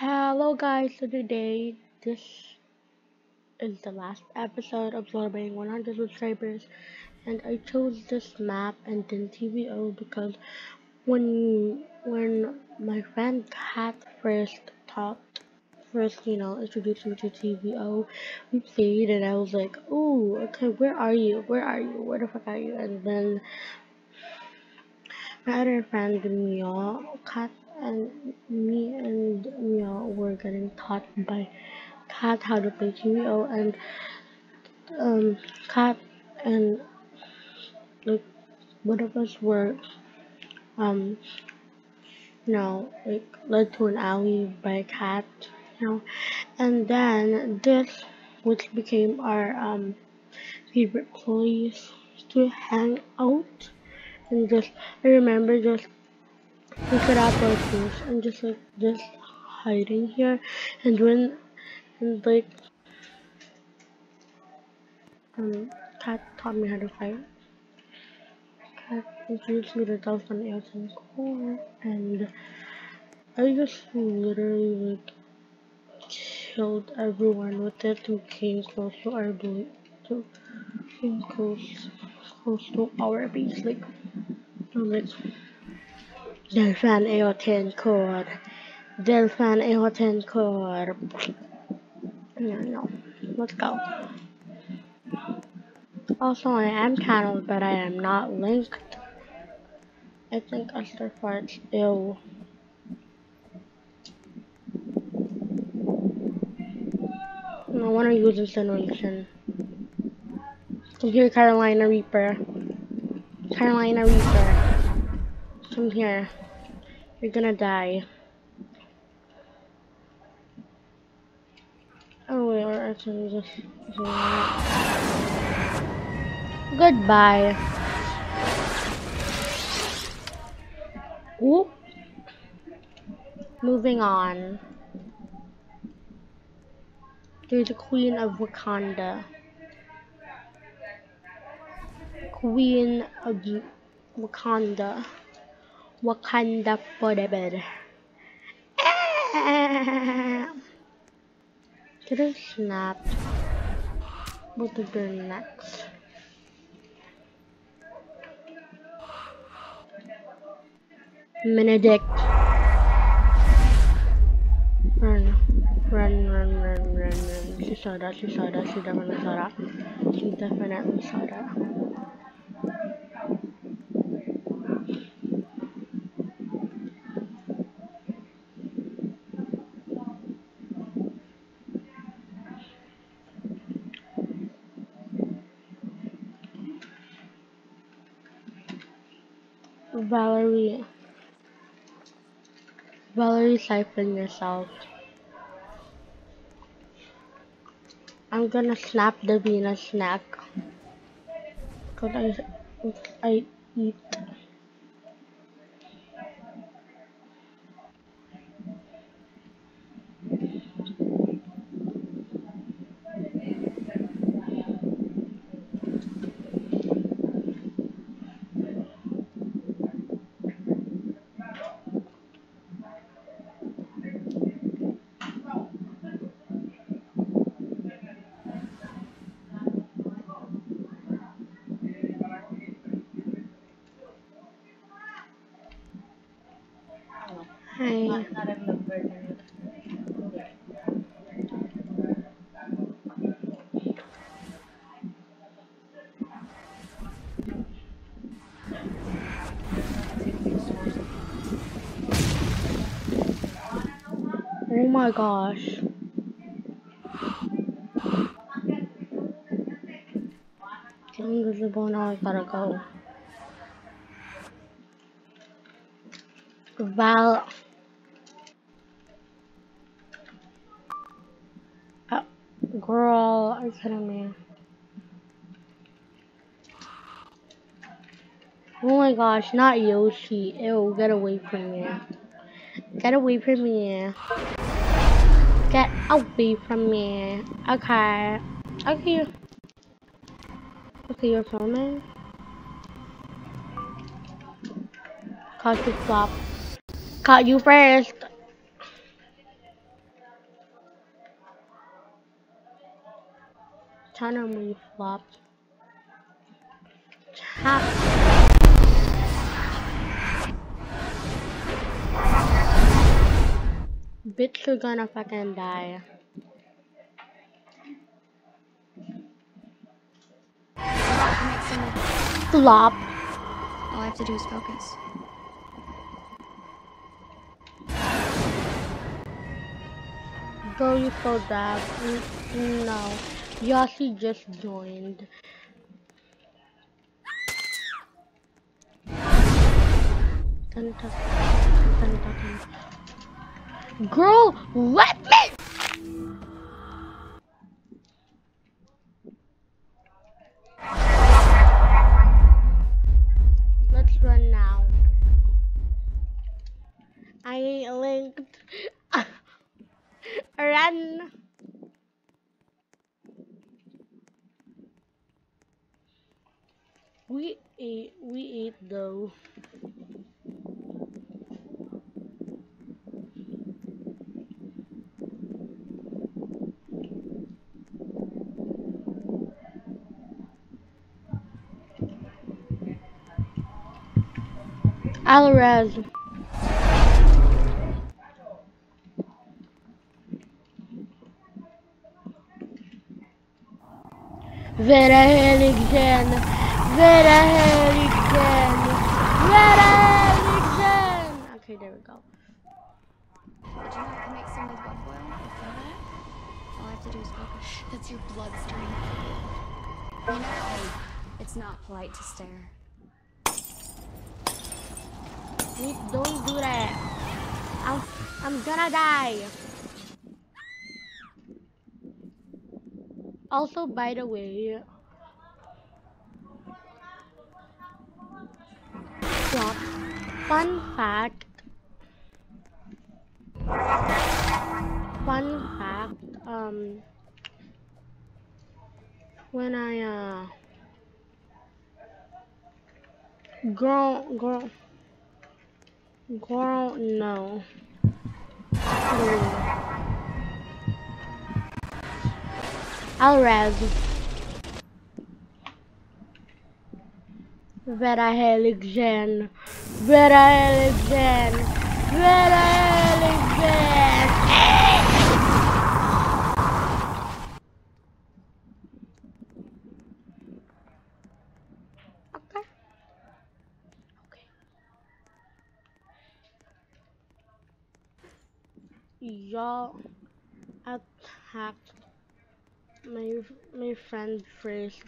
Hello guys, so today this is the last episode of celebrating 100 subscribers and I chose this map and then TVO because when when my friend Kat first talked first you know introduced me to TVO we played and I was like oh okay where are you? Where are you? Where the fuck are you? And then my other friend Mia Kat and me and Mia were getting taught by Kat how to play TVO and um Kat and like one of us were um you know like led to an alley by Kat you know. And then this which became our um favorite place to hang out. And just I remember just we could our things. And just like just hiding here. And when and like um Kat taught me how to fight. Kat introduced me to dolphin and core and I just literally like killed everyone with it who came close to our base to came close close to our base like like Delphan AO10 core. Delphan AO10 core. No, no. Let's go. Also, I am channeled, but I am not linked. I think Esther farts ill. I want to use incineration. Come here, Carolina Reaper. Carolina Reaper. Come here. You're gonna die. Oh wait, or actually just Goodbye. Oop. Moving on. There's the Queen of Wakanda. Queen of Wakanda. Wakanda forever. Get a snap. What to do next? Benedict. Run. Run, run, run, run, run. She saw that, she saw that, she definitely saw that. Valerie siphon yourself. I'm gonna snap the Venus snack. Cause I, I eat Hi. Oh my gosh. Invisible now I gotta go. Val oh, girl, are you kidding me? Oh my gosh, not Yoshi. Ew, get away from me. Get away from me. Get away from me. Okay. Okay. Okay, you're filming? Caught you flop. Caught you first. Tell them we flopped. Bitch, you're gonna fucking die. Flop. All I have to do is focus. Girl, you so bad. No. Yoshi just joined. Girl, let me! Let's run now. I linked. run. We ate. We ate though. Alvarez. Vera Heligden. Vera Heligden. Vera Heligden. Okay, there we go. Did you I can make some with oil? All I have to do is focus. That's your bloodstream. You know, it's not polite to stare. Wait, don't do that. I'm, I'm gonna die. Also, by the way, yeah, fun fact. Fun fact. Um, when I uh, girl, girl. Girl, no. Alred. Vera Heligden. Vera Heligden. Vera Heligden. Okay. Okay. Y'all attacked my my friend first.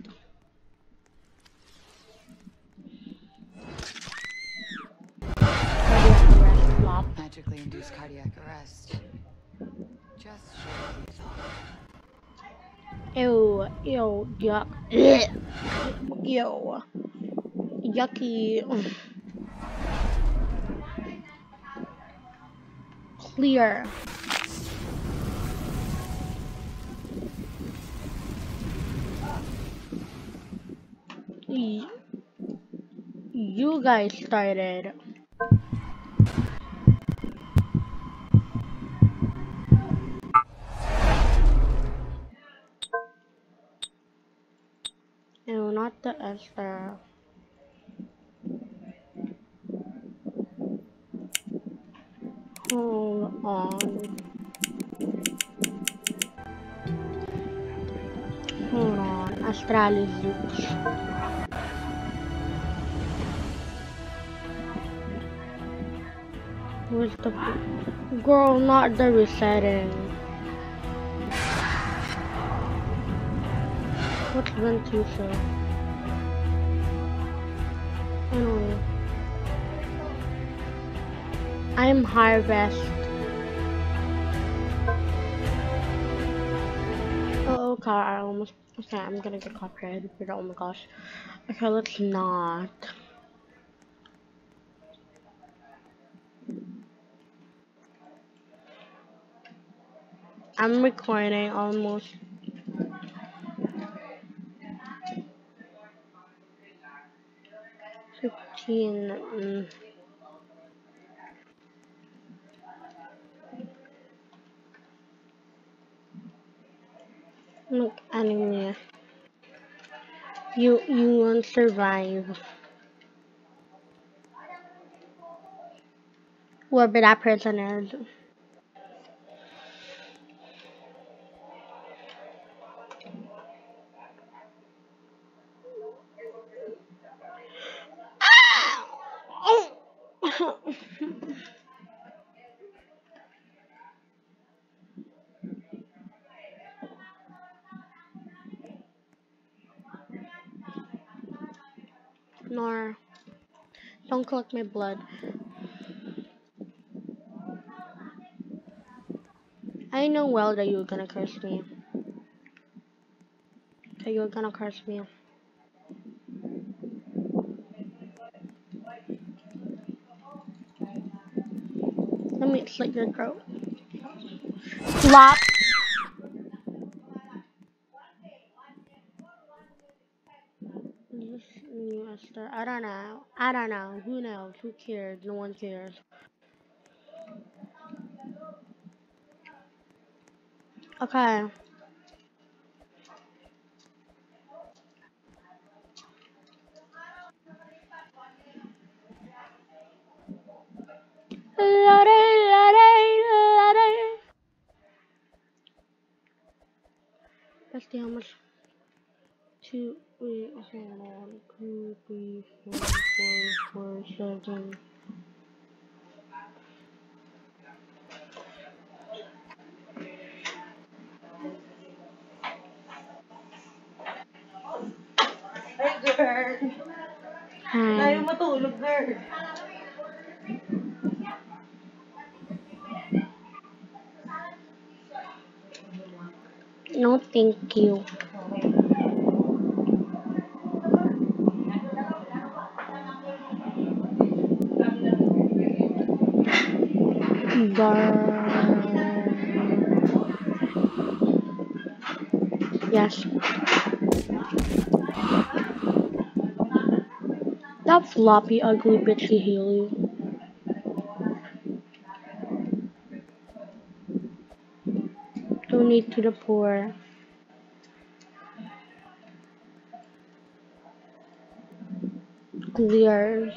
Cardiac arrest flop. Magically induced cardiac arrest. Just. Ew, ew, yuck. Ew. Yucky. Clear. You guys started. No, not the Esther. Hold on. Hold on. Astralis Zooks. Where's the girl? Not the resetting. What's Ventusa? Anyway. I'm Harvest. Oh, okay, I almost. Okay, I'm gonna get copyrighted. Oh my gosh. Okay, let's not. I'm recording almost. Fifteen. Mm. Look, anime. You you won't survive. Whoever that person is. Nor don't collect my blood. I know well that you're gonna curse me. That you're gonna curse me. Let me slit your throat. Flop. I don't know. I don't know. Who knows? Who cares? No one cares. Okay. Let's see how much. Two, wait, hold on. Two, three, four, four, four, seven. Girl, Hi. ayaw matulog, girl. No, thank you. Yes. That floppy, ugly, bitchy Haley. Donate to the poor. Clears.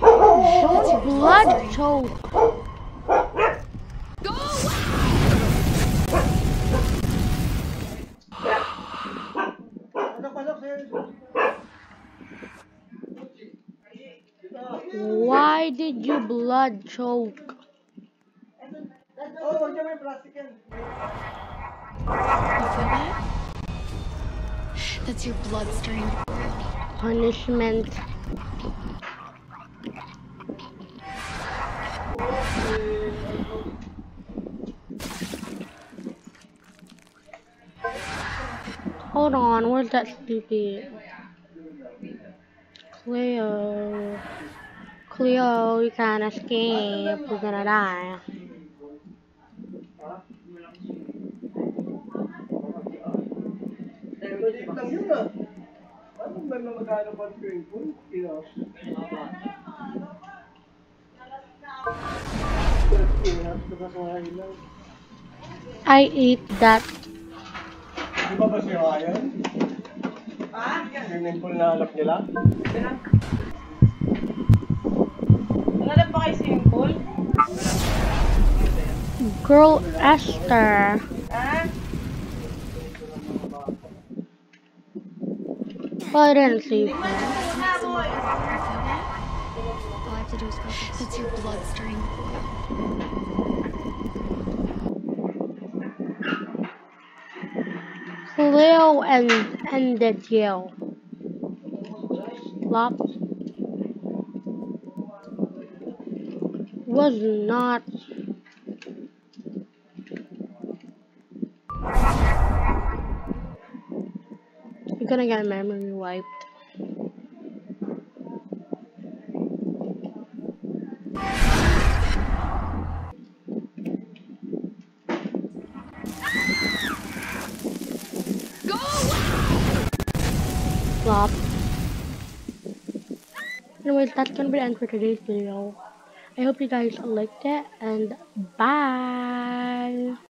Don't blood choke. You blood choke? Oh, huwag niyo may plastic yan. You feel that? That's your blood stirring. Punishment. Hold on, where's that stupid? Cleo. Cleo, you can't escape. You're gonna die. I ate that. Nangalap ba kayo swimming pool? Girl Esther. Ha? Well, I didn't see. All I have to do is focus. That's your blood stirring the ground. Cleo and and the jail. Flop was not. You're gonna get memory wiped. Go! Flop. anyways that's gonna be the end for today's video i hope you guys liked it and bye